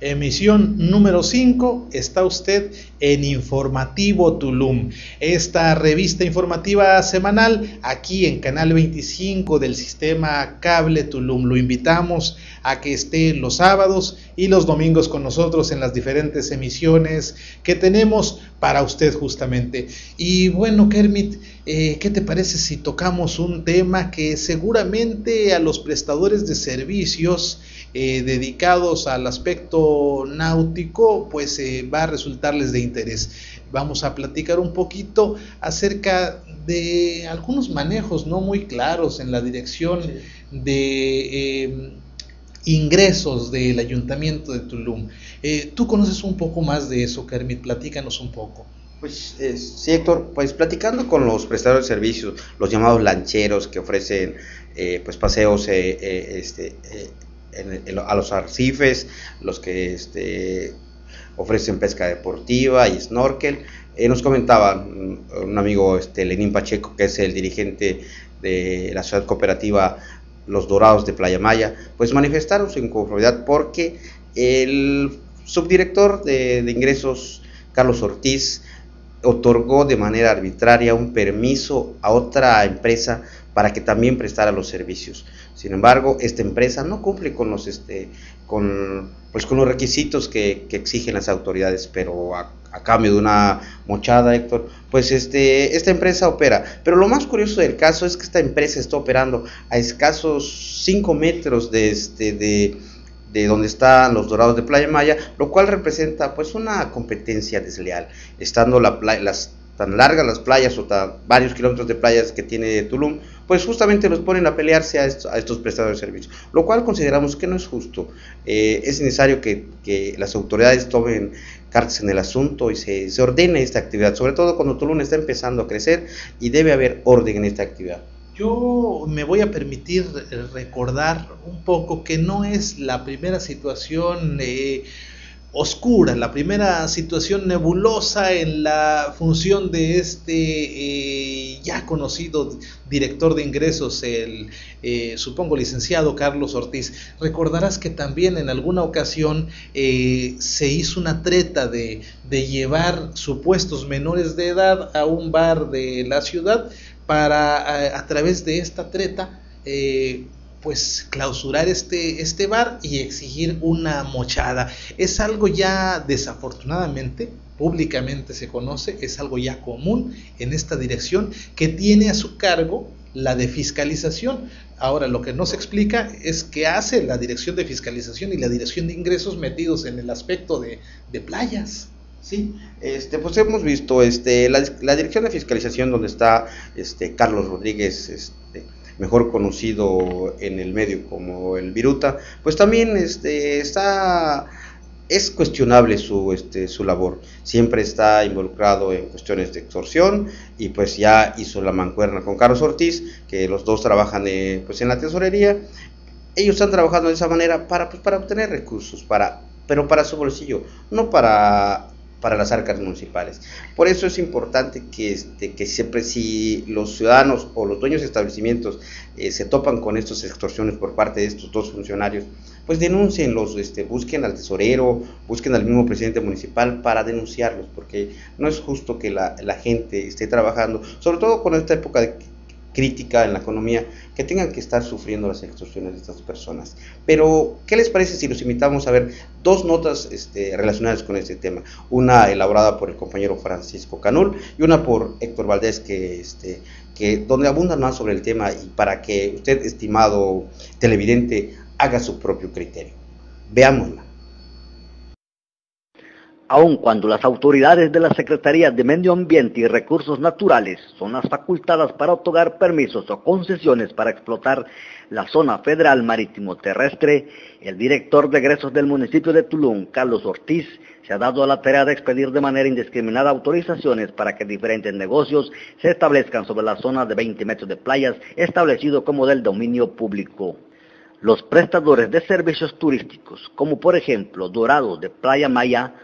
emisión número 5, está usted en Informativo Tulum, esta revista informativa semanal aquí en Canal 25 del sistema Cable Tulum. Lo invitamos a que esté los sábados y los domingos con nosotros en las diferentes emisiones que tenemos para usted justamente. Y bueno, Kermit, eh, ¿qué te parece si tocamos un tema que seguramente a los prestadores de servicios eh, dedicados al aspecto náutico, pues eh, va a resultarles de interés. Vamos a platicar un poquito acerca de algunos manejos no muy claros en la dirección de em, ingresos del ayuntamiento de Tulum. Eh, Tú conoces un poco más de eso, Kermit, platícanos un poco. Pues sí, Héctor, pues platicando con los prestadores de servicios, los llamados lancheros que ofrecen pues paseos este, a los arrecifes, los que este, ofrecen pesca deportiva y snorkel. Eh, nos comentaba un amigo, este, Lenín Pacheco, que es el dirigente de la ciudad cooperativa Los Dorados de Playa Maya, pues manifestaron su inconformidad porque el subdirector de, de ingresos, Carlos Ortiz, otorgó de manera arbitraria un permiso a otra empresa para que también prestara los servicios. Sin embargo, esta empresa no cumple con los, este, con, pues con los requisitos que, exigen las autoridades, pero a, cambio de una mochada, Héctor, pues este, esta empresa opera. Pero lo más curioso del caso es que esta empresa está operando a escasos 5 metros de, este, de, de donde están los dorados de Playa Maya, lo cual representa pues una competencia desleal, estando la, las tan largas las playas o tan varios kilómetros de playas que tiene Tulum, pues justamente los ponen a pelearse a, estos prestadores de servicios, lo cual consideramos que no es justo. Eh, es necesario que, las autoridades tomen cartas en el asunto y se, se ordene esta actividad, sobre todo cuando Tulum está empezando a crecer y debe haber orden en esta actividad. Yo me voy a permitir recordar un poco que no es la primera situación eh, oscura, la primera situación nebulosa en la función de este eh, ya conocido director de ingresos, el eh, supongo licenciado Carlos Ortiz. Recordarás que también en alguna ocasión eh, se hizo una treta de llevar supuestos menores de edad a un bar de la ciudad para a, través de esta treta pues clausurar este, este bar y exigir una mochada. Es algo ya desafortunadamente, públicamente se conoce, es algo ya común en esta dirección que tiene a su cargo la de fiscalización. Ahora, lo que no se explica es qué hace la dirección de fiscalización y la dirección de ingresos metidos en el aspecto de, playas. Sí, este, pues hemos visto este, la, la, dirección de fiscalización donde está este, Carlos Rodríguez, este, mejor conocido en el medio como el Viruta, pues también este, está es cuestionable su, este, su labor. Siempre está involucrado en cuestiones de extorsión y pues ya hizo la mancuerna con Carlos Ortiz, que los dos trabajan eh, pues en la tesorería. Ellos están trabajando de esa manera para, pues, para obtener recursos, para, pero para su bolsillo, no para para las arcas municipales. Por eso es importante que, este, que siempre si los ciudadanos o los dueños de establecimientos eh, se topan con estas extorsiones por parte de estos dos funcionarios, pues denúncienlos, este, busquen al tesorero, busquen al mismo presidente municipal para denunciarlos, porque no es justo que la, la gente esté trabajando, sobre todo con esta época de crítica en la economía que tengan que estar sufriendo las extorsiones de estas personas. Pero, ¿qué les parece si los invitamos a ver dos notas este, relacionadas con este tema? Una elaborada por el compañero Francisco Canul y una por Héctor Valdés, que, este, donde abundan más sobre el tema y para que usted, estimado televidente, haga su propio criterio. Veámosla aun cuando las autoridades de la Secretaría de Medio Ambiente y Recursos Naturales son las facultadas para otorgar permisos o concesiones para explotar la zona federal marítimo terrestre, el director de egresos del municipio de Tulum, Carlos Ortiz, se ha dado a la tarea de expedir de manera indiscriminada autorizaciones para que diferentes negocios se establezcan sobre la zona de 20 metros de playas establecido como del dominio público. Los prestadores de servicios turísticos, como por ejemplo Dorados de Playa Maya,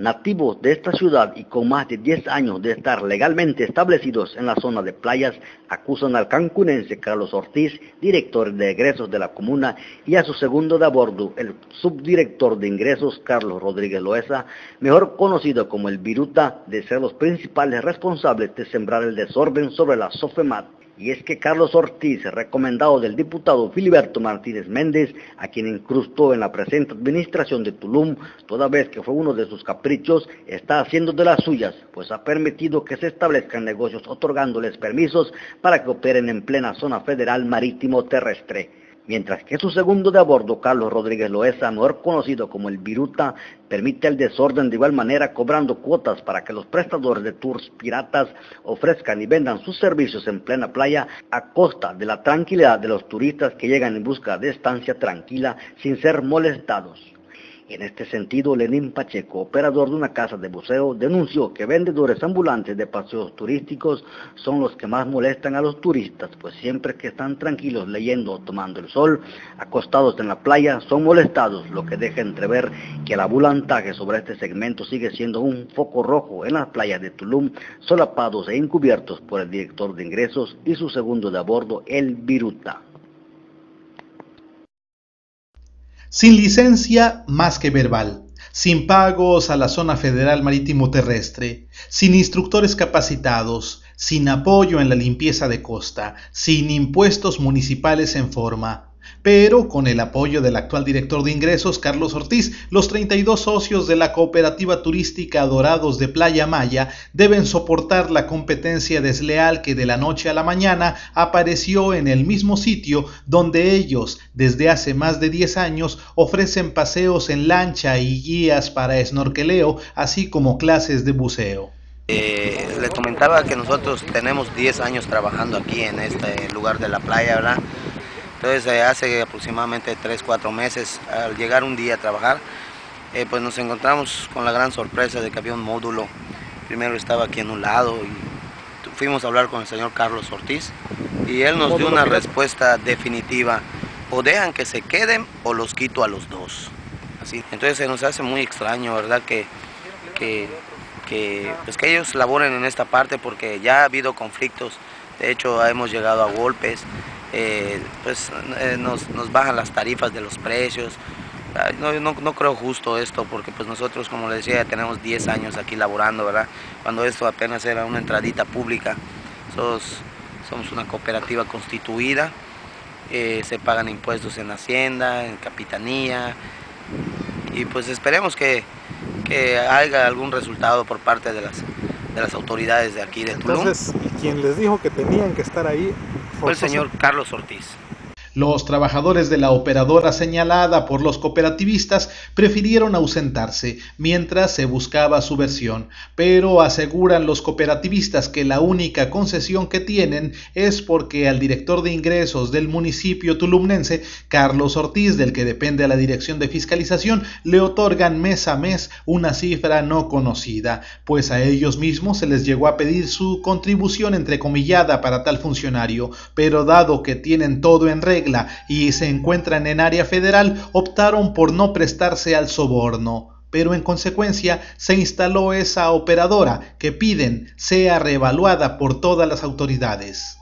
nativos de esta ciudad y con más de 10 años de estar legalmente establecidos en la zona de playas, acusan al cancunense Carlos Ortiz, director de egresos de la comuna, y a su segundo de a bordo, el subdirector de ingresos Carlos Rodríguez Loesa, mejor conocido como el Viruta, de ser los principales responsables de sembrar el desorden sobre la SOFEMAT y es que Carlos Ortiz, recomendado del diputado Filiberto Martínez Méndez, a quien incrustó en la presente administración de Tulum, toda vez que fue uno de sus caprichos, está haciendo de las suyas, pues ha permitido que se establezcan negocios otorgándoles permisos para que operen en plena zona federal marítimo terrestre mientras que su segundo de a bordo, Carlos Rodríguez Loesa, mejor conocido como el Viruta, permite el desorden de igual manera cobrando cuotas para que los prestadores de tours piratas ofrezcan y vendan sus servicios en plena playa a costa de la tranquilidad de los turistas que llegan en busca de estancia tranquila sin ser molestados. En este sentido, Lenín Pacheco, operador de una casa de buceo, denunció que vendedores ambulantes de paseos turísticos son los que más molestan a los turistas, pues siempre que están tranquilos leyendo o tomando el sol, acostados en la playa, son molestados, lo que deja entrever que el ambulantaje sobre este segmento sigue siendo un foco rojo en las playas de Tulum, solapados e encubiertos por el director de ingresos y su segundo de a bordo, el Viruta. Sin licencia más que verbal, sin pagos a la zona federal marítimo terrestre, sin instructores capacitados, sin apoyo en la limpieza de costa, sin impuestos municipales en forma, pero con el apoyo del actual director de ingresos, Carlos Ortiz, los 32 socios de la cooperativa turística Dorados de Playa Maya deben soportar la competencia desleal que de la noche a la mañana apareció en el mismo sitio donde ellos, desde hace más de 10 años, ofrecen paseos en lancha y guías para snorkeleo, así como clases de buceo. Eh, les comentaba que nosotros tenemos 10 años trabajando aquí en este lugar de la playa, ¿verdad? Entonces eh, hace aproximadamente 3, 4 meses, al llegar un día a trabajar, eh, pues nos encontramos con la gran sorpresa de que había un módulo. Primero estaba aquí en un lado y fuimos a hablar con el señor Carlos Ortiz y él nos dio una respuesta definitiva. O dejan que se queden o los quito a los dos. Así. Entonces se nos hace muy extraño, ¿verdad? Que, que, que, pues que ellos laboren en esta parte porque ya ha habido conflictos. De hecho, hemos llegado a golpes. Eh, pues eh, nos, bajan las tarifas de los precios. No, creo justo esto porque pues nosotros como les decía tenemos 10 años aquí laborando, ¿verdad? Cuando esto apenas era una entradita pública. somos una cooperativa constituida, eh, se pagan impuestos en Hacienda, en Capitanía y pues esperemos que, que haya algún resultado por parte de las, de las autoridades de aquí del Tulum. Entonces, quien les dijo que tenían que estar ahí el señor Carlos Ortiz. Los trabajadores de la operadora señalada por los cooperativistas prefirieron ausentarse mientras se buscaba su versión, pero aseguran los cooperativistas que la única concesión que tienen es porque al director de ingresos del municipio tulumnense, Carlos Ortiz, del que depende la dirección de fiscalización, le otorgan mes a mes una cifra no conocida, pues a ellos mismos se les llegó a pedir su contribución entrecomillada para tal funcionario, pero dado que tienen todo en regla, y se encuentran en área federal, optaron por no prestarse al soborno pero en consecuencia se instaló esa operadora que piden sea reevaluada por todas las autoridades.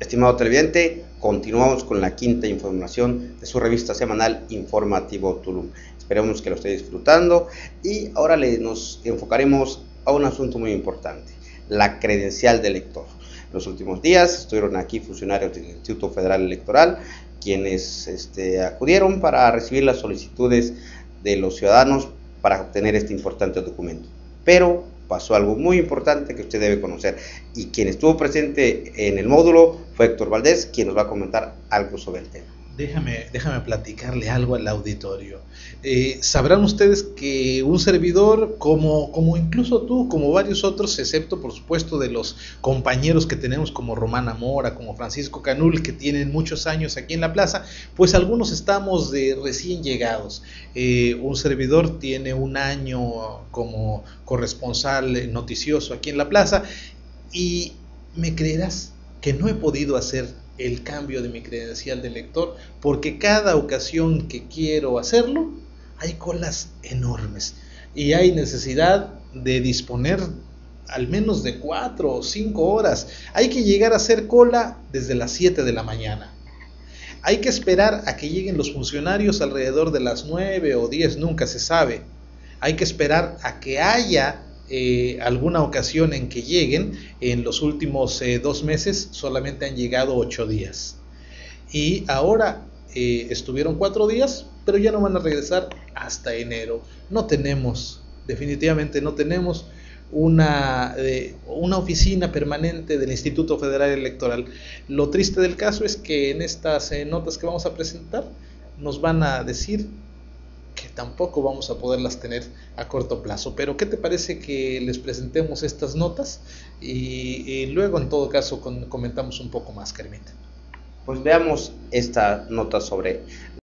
Estimado televidente, continuamos con la quinta información de su revista semanal Informativo Tulum. Esperemos que lo esté disfrutando y ahora le, nos enfocaremos a un asunto muy importante, la credencial del lector los últimos días. Estuvieron aquí funcionarios del Instituto Federal Electoral, quienes este, acudieron para recibir las solicitudes de los ciudadanos para obtener este importante documento. Pero pasó algo muy importante que usted debe conocer y quien estuvo presente en el módulo fue Héctor Valdés, quien nos va a comentar algo sobre el tema. Déjame, déjame platicarle algo al auditorio. Eh, sabrán ustedes que un servidor, como, como incluso tú, como varios otros, excepto por supuesto de los compañeros que tenemos como Romana Mora, como Francisco Canul, que tienen muchos años aquí en la plaza, pues algunos estamos de recién llegados. Eh, un servidor tiene un año como corresponsal noticioso aquí en la plaza y me creerás que no he podido hacer el cambio de mi credencial de lector porque cada ocasión que quiero hacerlo hay colas enormes y hay necesidad de disponer al menos de cuatro o cinco horas. Hay que llegar a hacer cola desde las 7 de la mañana. Hay que esperar a que lleguen los funcionarios alrededor de las 9 o 10, nunca se sabe. Hay que esperar a que haya eh, alguna ocasión en que lleguen. En los últimos eh, dos meses solamente han llegado ocho días. Y ahora eh, estuvieron cuatro días, pero ya no van a regresar hasta enero. No tenemos, definitivamente no tenemos una, una oficina permanente del Instituto Federal Electoral. Lo triste del caso es que en estas notas que vamos a presentar nos van a decir que tampoco vamos a poderlas tener a corto plazo. Pero ¿qué te parece que les presentemos estas notas y, luego en todo caso comentamos un poco más, Carmita? Pues veamos esta nota sobre